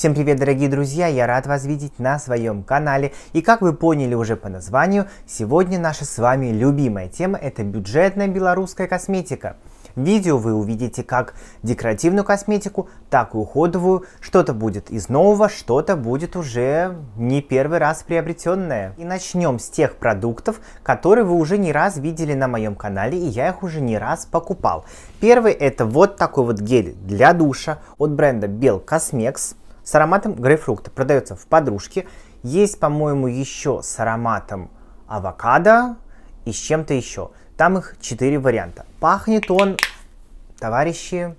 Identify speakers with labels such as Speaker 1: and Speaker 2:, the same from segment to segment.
Speaker 1: Всем привет, дорогие друзья! Я рад вас видеть на своем канале. И как вы поняли уже по названию, сегодня наша с вами любимая тема – это бюджетная белорусская косметика. В видео вы увидите как декоративную косметику, так и уходовую. Что-то будет из нового, что-то будет уже не первый раз приобретенное. И начнем с тех продуктов, которые вы уже не раз видели на моем канале, и я их уже не раз покупал. Первый это вот такой вот гель для душа от бренда Bell Cosmex с ароматом грейпфрукта. Продается в подружке. Есть, по-моему, еще с ароматом авокадо и с чем-то еще. Там их 4 варианта. Пахнет он, товарищи,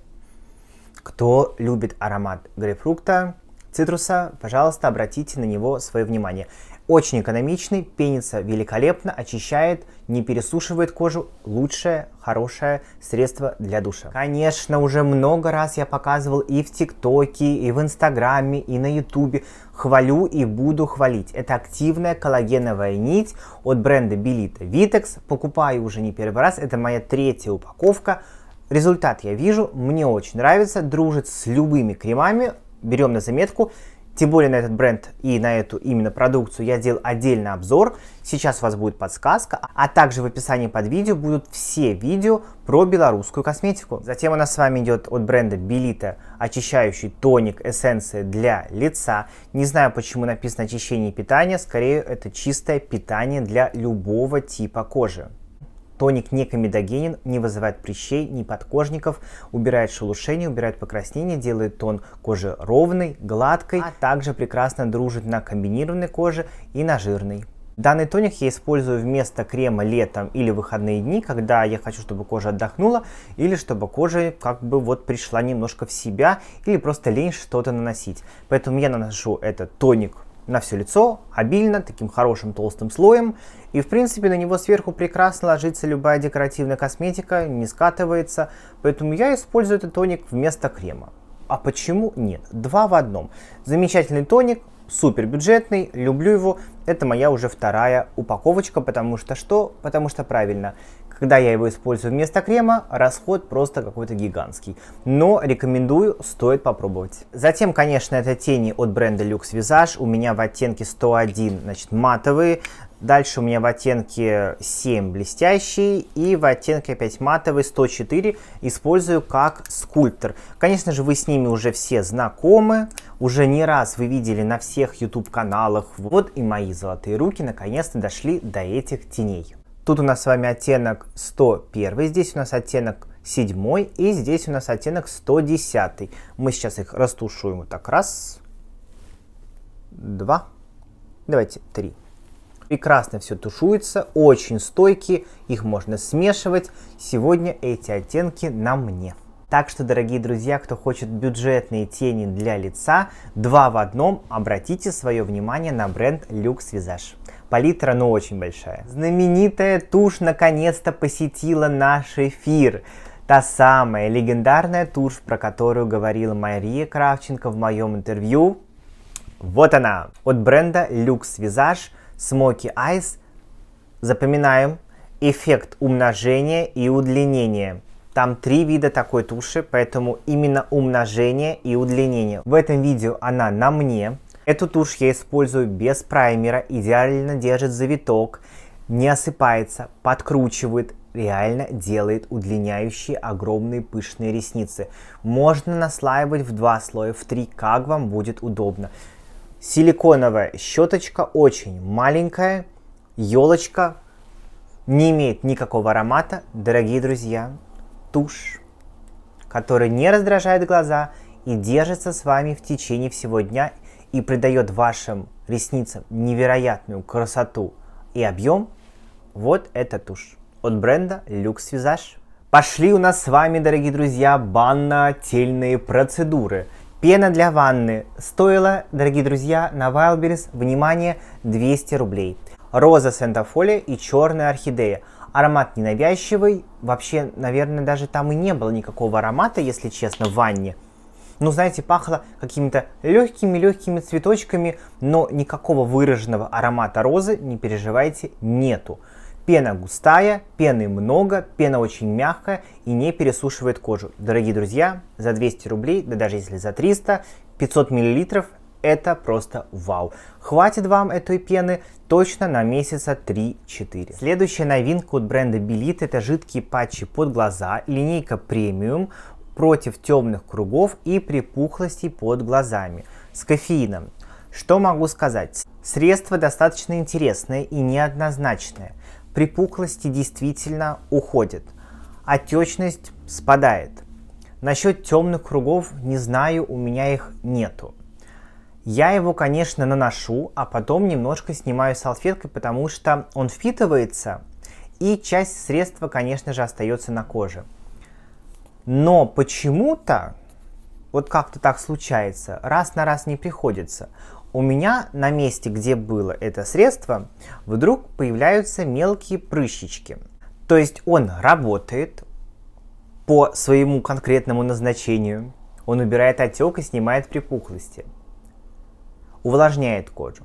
Speaker 1: кто любит аромат грейпфрукта, цитруса, пожалуйста, обратите на него свое внимание. Очень экономичный, пенится великолепно, очищает, не пересушивает кожу. Лучшее, хорошее средство для душа. Конечно, уже много раз я показывал и в ТикТоке, и в Инстаграме, и на Ютубе. Хвалю и буду хвалить. Это активная коллагеновая нить от бренда Belita Vitex. Покупаю уже не первый раз. Это моя третья упаковка. Результат я вижу, мне очень нравится, дружит с любыми кремами. Берем на заметку. Тем более на этот бренд и на эту именно продукцию я делал отдельный обзор. Сейчас у вас будет подсказка, а также в описании под видео будут все видео про белорусскую косметику. Затем у нас с вами идет от бренда Белита очищающий тоник эссенции для лица. Не знаю, почему написано очищение и питание, скорее это чистое питание для любого типа кожи. Тоник не комедогенен, не вызывает прыщей, ни подкожников, убирает шелушение, убирает покраснение, делает тон кожи ровной, гладкой, а также прекрасно дружит на комбинированной коже и на жирной. Данный тоник я использую вместо крема летом или выходные дни, когда я хочу, чтобы кожа отдохнула, или чтобы кожа как бы вот пришла немножко в себя, или просто лень что-то наносить. Поэтому я наношу этот тоник на все лицо, обильно, таким хорошим толстым слоем. И в принципе на него сверху прекрасно ложится любая декоративная косметика, не скатывается. Поэтому я использую этот тоник вместо крема. А почему нет? Два в одном. Замечательный тоник, супер бюджетный, люблю его. Это моя уже вторая упаковочка, потому что что? Потому что правильно. Когда я его использую вместо крема, расход просто какой-то гигантский. Но рекомендую, стоит попробовать. Затем, конечно, это тени от бренда Lux Visage. У меня в оттенке 101, значит, матовые. Дальше у меня в оттенке 7 блестящий и в оттенке опять матовый 104 использую как скульптор. Конечно же, вы с ними уже все знакомы, уже не раз вы видели на всех YouTube каналах. Вот и мои золотые руки наконец-то дошли до этих теней. Тут у нас с вами оттенок 101, здесь у нас оттенок 7 и здесь у нас оттенок 110. Мы сейчас их растушуем вот так. Раз, два, давайте три. Прекрасно все тушуется, очень стойкие, их можно смешивать. Сегодня эти оттенки на мне. Так что, дорогие друзья, кто хочет бюджетные тени для лица, два в одном, обратите свое внимание на бренд Lux Visage. Палитра, ну, очень большая. Знаменитая тушь наконец-то посетила наш эфир. Та самая легендарная тушь, про которую говорила Мария Кравченко в моем интервью. Вот она, от бренда Lux Visage Smoky Eyes. Запоминаем. Эффект умножения и удлинения. Там три вида такой туши, поэтому именно умножение и удлинение. В этом видео она на мне. Эту тушь я использую без праймера, идеально держит завиток, не осыпается, подкручивает, реально делает удлиняющие огромные пышные ресницы. Можно наслаивать в два слоя, в три, как вам будет удобно. Силиконовая щеточка очень маленькая, елочка, не имеет никакого аромата. Дорогие друзья, тушь, которая не раздражает глаза и держится с вами в течение всего дня и придает вашим ресницам невероятную красоту и объем, вот эта тушь от бренда Lux Visage. Пошли у нас с вами, дорогие друзья, банно-тельные процедуры. Пена для ванны стоила, дорогие друзья, на Wildberries, внимание, 200 рублей. Роза сентафолия и черная орхидея. Аромат ненавязчивый, вообще, наверное, даже там и не было никакого аромата, если честно, в ванне ну, знаете, пахло какими-то легкими-легкими цветочками, но никакого выраженного аромата розы, не переживайте, нету. Пена густая, пены много, пена очень мягкая и не пересушивает кожу. Дорогие друзья, за 200 рублей, да даже если за 300, 500 мл это просто вау. Хватит вам этой пены точно на месяца 3-4. Следующая новинка от бренда Belit это жидкие патчи под глаза, линейка премиум против темных кругов и припухлостей под глазами с кофеином. Что могу сказать? Средство достаточно интересное и неоднозначное. Припухлости действительно уходят. Отечность спадает. Насчет темных кругов не знаю, у меня их нету. Я его, конечно, наношу, а потом немножко снимаю салфеткой, потому что он впитывается, и часть средства, конечно же, остается на коже. Но почему-то, вот как-то так случается, раз на раз не приходится. У меня на месте, где было это средство, вдруг появляются мелкие прыщички. То есть он работает по своему конкретному назначению. Он убирает отек и снимает припухлости увлажняет кожу.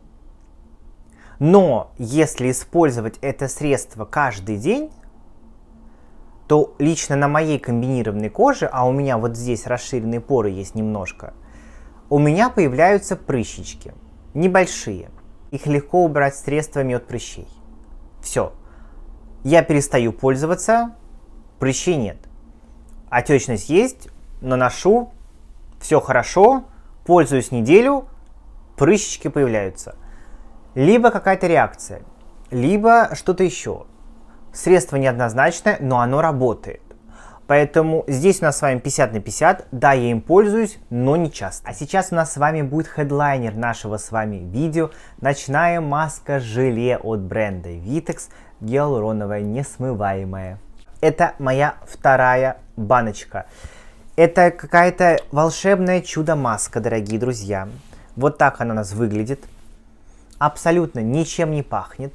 Speaker 1: Но если использовать это средство каждый день, то лично на моей комбинированной коже, а у меня вот здесь расширенные поры есть немножко, у меня появляются прыщички. Небольшие. Их легко убрать средствами от прыщей. Все. Я перестаю пользоваться, прыщей нет. Отечность есть, наношу, все хорошо, пользуюсь неделю, прыщички появляются. Либо какая-то реакция, либо что-то еще. Средство неоднозначное, но оно работает. Поэтому здесь у нас с вами 50 на 50. Да, я им пользуюсь, но не часто. А сейчас у нас с вами будет хедлайнер нашего с вами видео. Ночная маска желе от бренда Vitex. Гиалуроновая, несмываемая. Это моя вторая баночка. Это какая-то волшебная чудо-маска, дорогие друзья. Вот так она у нас выглядит. Абсолютно ничем не пахнет.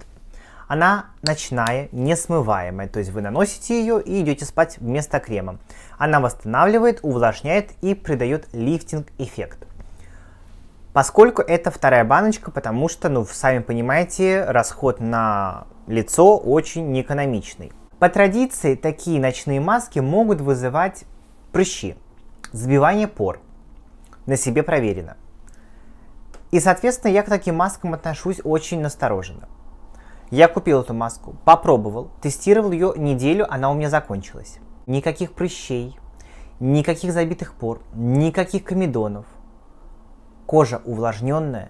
Speaker 1: Она ночная, несмываемая, то есть вы наносите ее и идете спать вместо крема. Она восстанавливает, увлажняет и придает лифтинг-эффект. Поскольку это вторая баночка, потому что, ну, сами понимаете, расход на лицо очень неэкономичный. По традиции, такие ночные маски могут вызывать прыщи, сбивание пор. На себе проверено. И, соответственно, я к таким маскам отношусь очень настороженно. Я купил эту маску, попробовал, тестировал ее неделю, она у меня закончилась. Никаких прыщей, никаких забитых пор, никаких комедонов. Кожа увлажненная,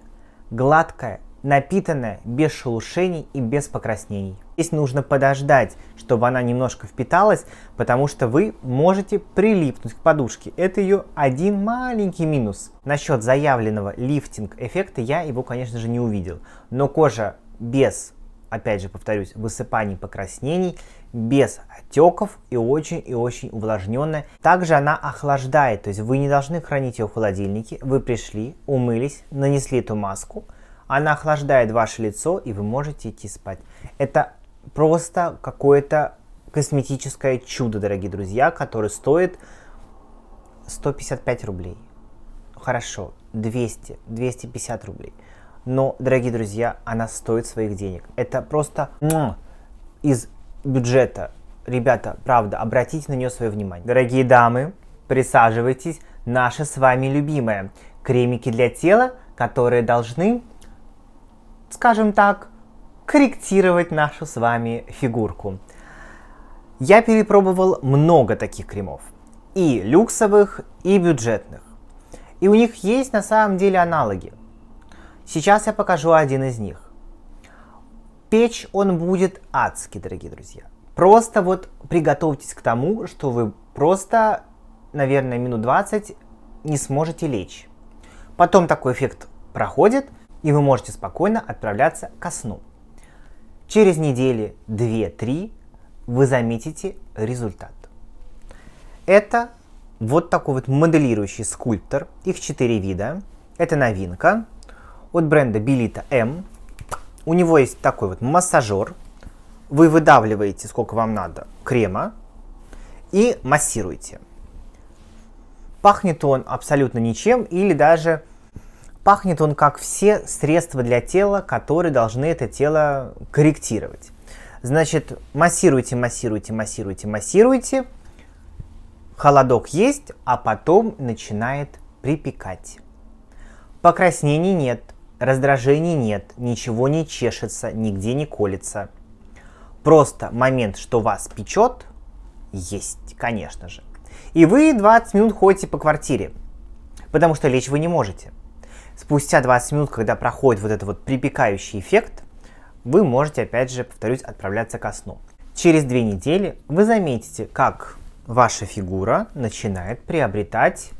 Speaker 1: гладкая, напитанная, без шелушений и без покраснений. Здесь нужно подождать, чтобы она немножко впиталась, потому что вы можете прилипнуть к подушке. Это ее один маленький минус. Насчет заявленного лифтинг эффекта я его, конечно же, не увидел. Но кожа без, опять же повторюсь, высыпаний, покраснений, без отеков и очень и очень увлажненная. Также она охлаждает, то есть вы не должны хранить ее в холодильнике. Вы пришли, умылись, нанесли эту маску, она охлаждает ваше лицо, и вы можете идти спать. Это просто какое-то косметическое чудо, дорогие друзья, которое стоит 155 рублей. Хорошо, 200, 250 рублей. Но, дорогие друзья, она стоит своих денег. Это просто из бюджета. Ребята, правда, обратите на нее свое внимание. Дорогие дамы, присаживайтесь. Наша с вами любимая. Кремики для тела, которые должны скажем так, корректировать нашу с вами фигурку. Я перепробовал много таких кремов. И люксовых, и бюджетных. И у них есть на самом деле аналоги. Сейчас я покажу один из них. Печь он будет адский, дорогие друзья. Просто вот приготовьтесь к тому, что вы просто, наверное, минут 20 не сможете лечь. Потом такой эффект проходит – и вы можете спокойно отправляться ко сну. Через недели 2-3 вы заметите результат. Это вот такой вот моделирующий скульптор. Их 4 вида. Это новинка от бренда Belita M. У него есть такой вот массажер. Вы выдавливаете, сколько вам надо, крема и массируете. Пахнет он абсолютно ничем или даже Пахнет он как все средства для тела, которые должны это тело корректировать. Значит, массируйте, массируйте, массируйте, массируйте. Холодок есть, а потом начинает припекать. Покраснений нет, раздражений нет, ничего не чешется, нигде не колется. Просто момент, что вас печет, есть, конечно же. И вы 20 минут ходите по квартире, потому что лечь вы не можете. Спустя 20 минут, когда проходит вот этот вот припекающий эффект, вы можете, опять же, повторюсь, отправляться ко сну. Через две недели вы заметите, как ваша фигура начинает приобретать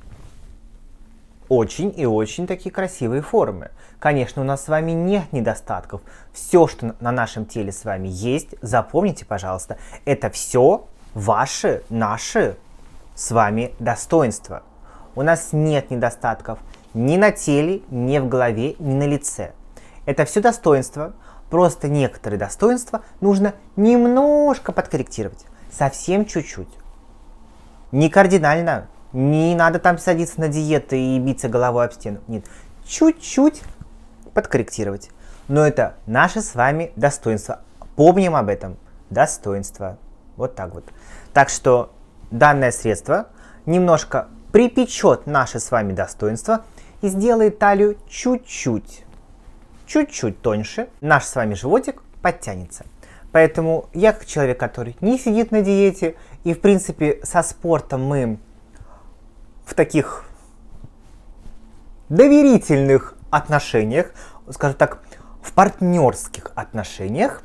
Speaker 1: очень и очень такие красивые формы. Конечно, у нас с вами нет недостатков. Все, что на нашем теле с вами есть, запомните, пожалуйста, это все ваши, наши с вами достоинства. У нас нет недостатков ни на теле, ни в голове, ни на лице. Это все достоинства, просто некоторые достоинства нужно немножко подкорректировать. Совсем чуть-чуть. Не кардинально. Не надо там садиться на диеты и биться головой об стену. Нет. Чуть-чуть подкорректировать. Но это наше с вами достоинство. Помним об этом. Достоинство. Вот так вот. Так что данное средство немножко припечет наше с вами достоинство и сделает талию чуть-чуть, чуть-чуть тоньше. Наш с вами животик подтянется. Поэтому я как человек, который не сидит на диете, и в принципе со спортом мы в таких доверительных отношениях, скажем так, в партнерских отношениях,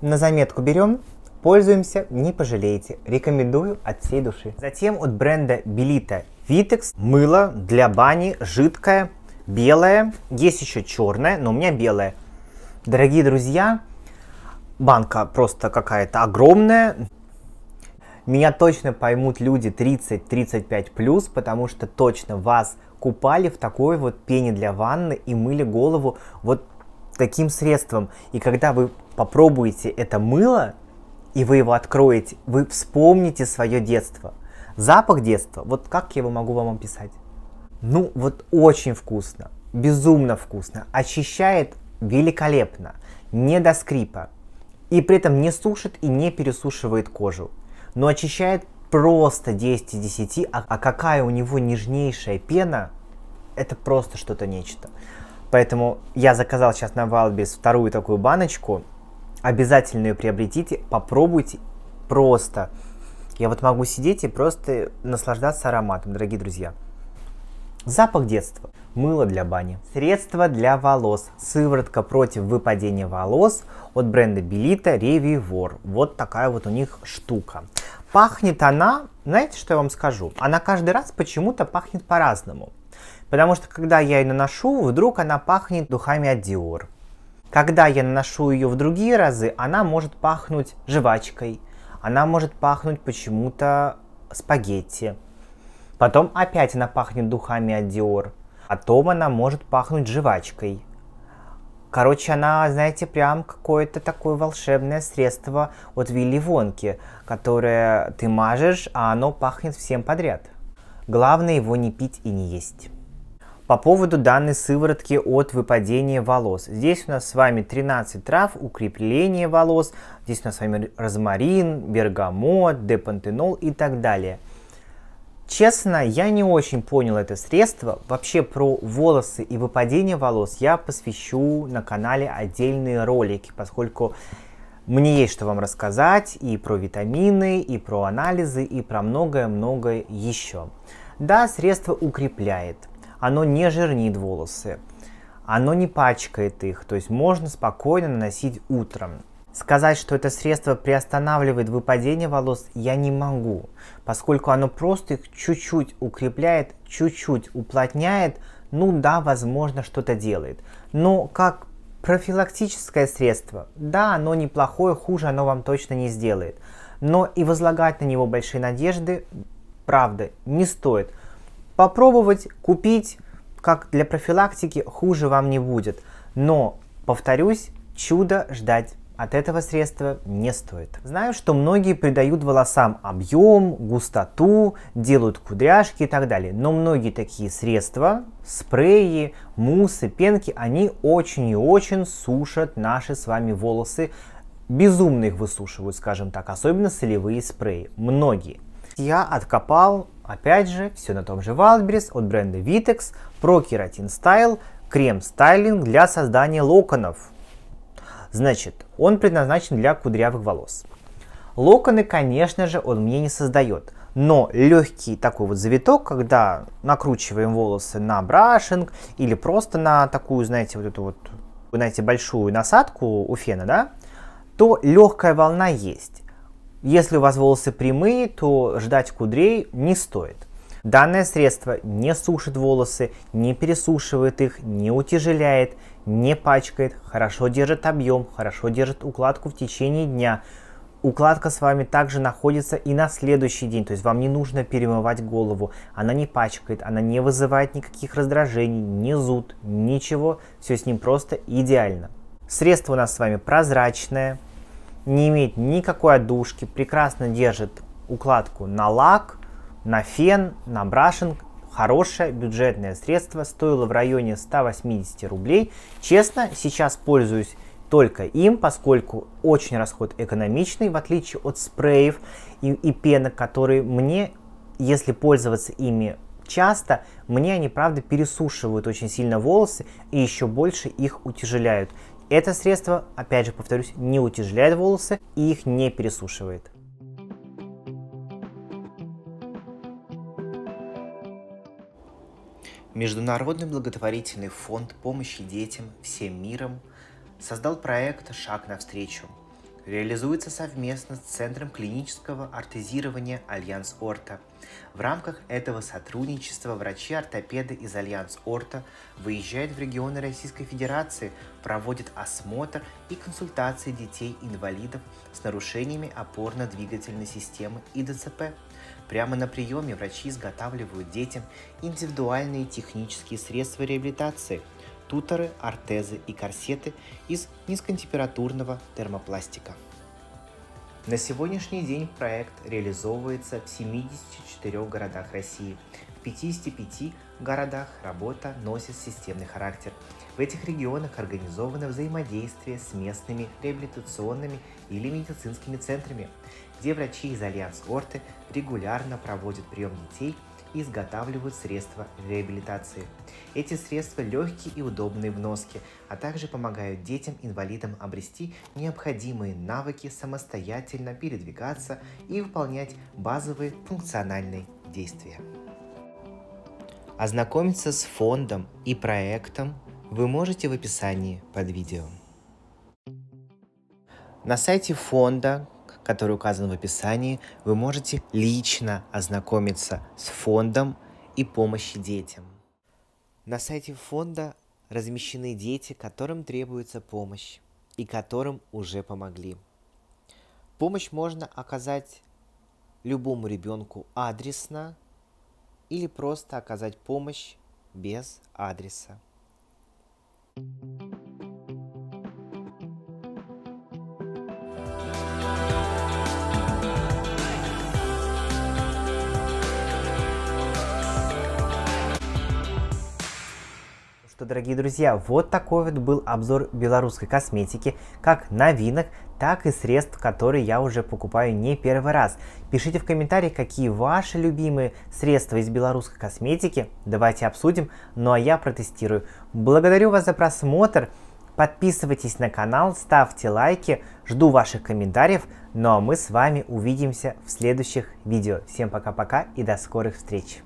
Speaker 1: на заметку берем, пользуемся, не пожалеете. Рекомендую от всей души. Затем от бренда Belita Vitex мыло для бани жидкое, белое. Есть еще черное, но у меня белое. Дорогие друзья, банка просто какая-то огромная. Меня точно поймут люди 30-35 плюс, потому что точно вас купали в такой вот пене для ванны и мыли голову вот таким средством. И когда вы попробуете это мыло, и вы его откроете, вы вспомните свое детство. Запах детства, вот как я его могу вам описать? Ну, вот очень вкусно, безумно вкусно, очищает великолепно, не до скрипа. И при этом не сушит и не пересушивает кожу, но очищает просто 10 из 10, а, а какая у него нежнейшая пена, это просто что-то нечто. Поэтому я заказал сейчас на Валбис вторую такую баночку. Обязательно ее приобретите, попробуйте просто. Я вот могу сидеть и просто наслаждаться ароматом, дорогие друзья. Запах детства. Мыло для бани. Средство для волос. Сыворотка против выпадения волос от бренда Белита Revivor. Вот такая вот у них штука. Пахнет она, знаете, что я вам скажу? Она каждый раз почему-то пахнет по-разному. Потому что когда я ее наношу, вдруг она пахнет духами от Dior. Когда я наношу ее в другие разы, она может пахнуть жвачкой. Она может пахнуть почему-то спагетти. Потом опять она пахнет духами от Dior. Потом она может пахнуть жвачкой. Короче, она, знаете, прям какое-то такое волшебное средство от Вилли Вонки, которое ты мажешь, а оно пахнет всем подряд. Главное его не пить и не есть. По поводу данной сыворотки от выпадения волос. Здесь у нас с вами 13 трав, укрепление волос. Здесь у нас с вами розмарин, бергамот, депантенол и так далее. Честно, я не очень понял это средство. Вообще про волосы и выпадение волос я посвящу на канале отдельные ролики, поскольку мне есть что вам рассказать и про витамины, и про анализы, и про многое-многое еще. Да, средство укрепляет, оно не жирнит волосы, оно не пачкает их, то есть можно спокойно наносить утром. Сказать, что это средство приостанавливает выпадение волос, я не могу, поскольку оно просто их чуть-чуть укрепляет, чуть-чуть уплотняет, ну да, возможно, что-то делает. Но как профилактическое средство, да, оно неплохое, хуже оно вам точно не сделает. Но и возлагать на него большие надежды, правда, не стоит. Попробовать, купить, как для профилактики, хуже вам не будет. Но, повторюсь, чудо ждать от этого средства не стоит. Знаю, что многие придают волосам объем, густоту, делают кудряшки и так далее. Но многие такие средства, спреи, муссы, пенки, они очень и очень сушат наши с вами волосы. Безумно их высушивают, скажем так, особенно солевые спреи. Многие. Я откопал, опять же, все на том же Wildberries от бренда Vitex Pro Keratin Style крем-стайлинг для создания локонов. Значит, он предназначен для кудрявых волос. Локоны, конечно же, он мне не создает. Но легкий такой вот завиток, когда накручиваем волосы на брашинг или просто на такую, знаете, вот эту вот, знаете, большую насадку у фена, да, то легкая волна есть. Если у вас волосы прямые, то ждать кудрей не стоит. Данное средство не сушит волосы, не пересушивает их, не утяжеляет, не пачкает, хорошо держит объем, хорошо держит укладку в течение дня. Укладка с вами также находится и на следующий день, то есть вам не нужно перемывать голову, она не пачкает, она не вызывает никаких раздражений, не зуд, ничего, все с ним просто идеально. Средство у нас с вами прозрачное, не имеет никакой отдушки, прекрасно держит укладку на лак, на фен, на брашинг. Хорошее бюджетное средство, стоило в районе 180 рублей. Честно, сейчас пользуюсь только им, поскольку очень расход экономичный, в отличие от спреев и, и пенок, которые мне, если пользоваться ими часто, мне они, правда, пересушивают очень сильно волосы и еще больше их утяжеляют. Это средство, опять же повторюсь, не утяжеляет волосы и их не пересушивает. Международный благотворительный фонд помощи детям всем миром создал проект «Шаг навстречу». Реализуется совместно с Центром клинического ортезирования «Альянс Орта». В рамках этого сотрудничества врачи-ортопеды из «Альянс Орта» выезжают в регионы Российской Федерации, проводят осмотр и консультации детей-инвалидов с нарушениями опорно-двигательной системы и ДЦП – Прямо на приеме врачи изготавливают детям индивидуальные технические средства реабилитации – туторы, ортезы и корсеты из низкотемпературного термопластика. На сегодняшний день проект реализовывается в 74 городах России. В 55 городах работа носит системный характер. В этих регионах организовано взаимодействие с местными реабилитационными или медицинскими центрами, где врачи из Альянс Орты регулярно проводят прием детей и изготавливают средства реабилитации. Эти средства легкие и удобные в носке, а также помогают детям-инвалидам обрести необходимые навыки самостоятельно передвигаться и выполнять базовые функциональные действия. Ознакомиться с фондом и проектом вы можете в описании под видео. На сайте фонда который указан в описании, вы можете лично ознакомиться с фондом и помощи детям. На сайте фонда размещены дети, которым требуется помощь и которым уже помогли. Помощь можно оказать любому ребенку адресно или просто оказать помощь без адреса. что, дорогие друзья, вот такой вот был обзор белорусской косметики, как новинок, так и средств, которые я уже покупаю не первый раз. Пишите в комментариях, какие ваши любимые средства из белорусской косметики. Давайте обсудим, ну а я протестирую. Благодарю вас за просмотр. Подписывайтесь на канал, ставьте лайки, жду ваших комментариев. Ну а мы с вами увидимся в следующих видео. Всем пока-пока и до скорых встреч.